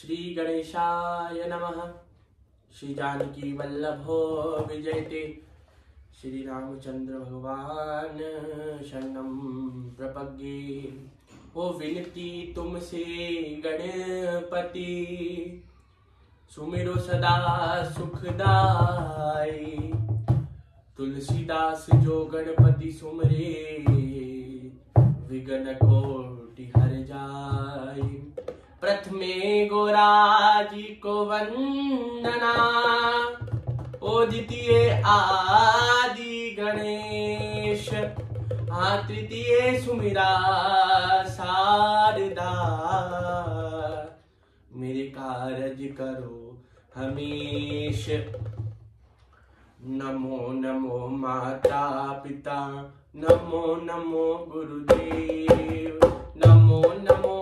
श्री गणेशाय नमः। श्री जानकी वल्लभो विजयते। श्री रामचंद्र भगवान शरणम प्रपगे ओ विनती तुमसे गणपति, सुमिरो सदा सुखदाई तुलसीदास जो गणपति सुमरे विघ्न कोटि हर जाय प्रथमे गोराजी को वंदना। द्वितीय आदि गणेश हाँ तृतीय सुमिरा शारदा। मेरे कारज करो हमेश। नमो नमो माता पिता, नमो नमो गुरुदेव, नमो नमो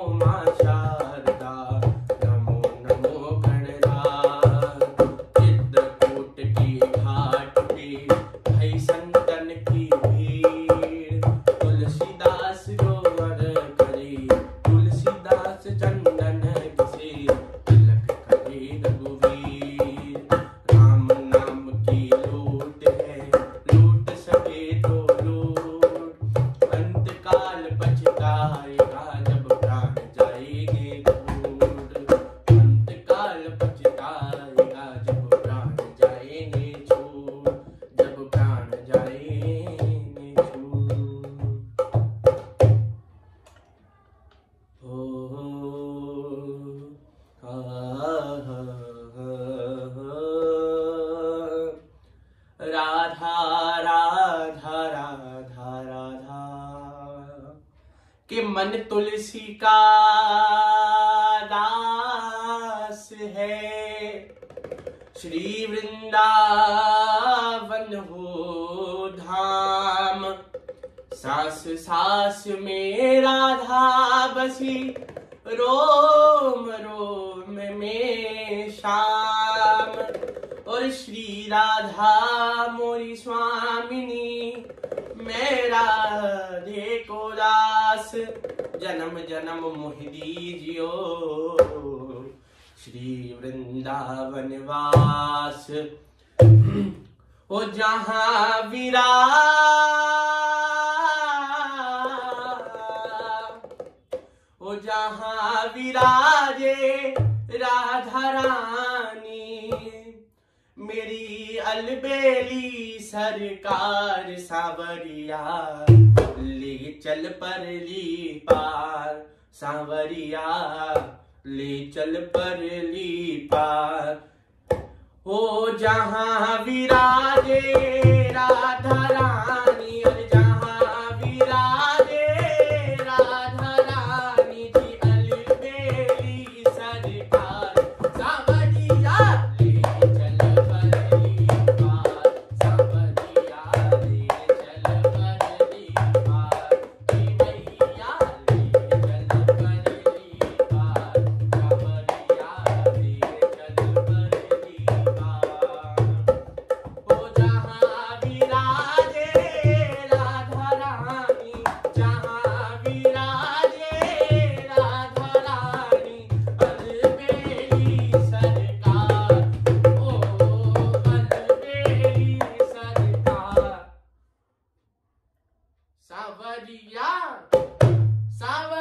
मन तुलसी का दास है। श्री वृंदावन हो धाम। सास सास में राधा बसी रोम रोम में शाम। और श्री राधा मोरी स्वामिनी, मैं राधे को दास। जन्म जन्म मोहि दीजियो श्री वृंदावन वास ओ जहाँ विरा ओ जहाँ विराजे राधा रानी। मेरी अलबेली सरकार सावरिया, ले चल पर ली पार। सावरिया, ले चल पर ली पार। हो जहाँ विराजे Savadiya. Savadiya.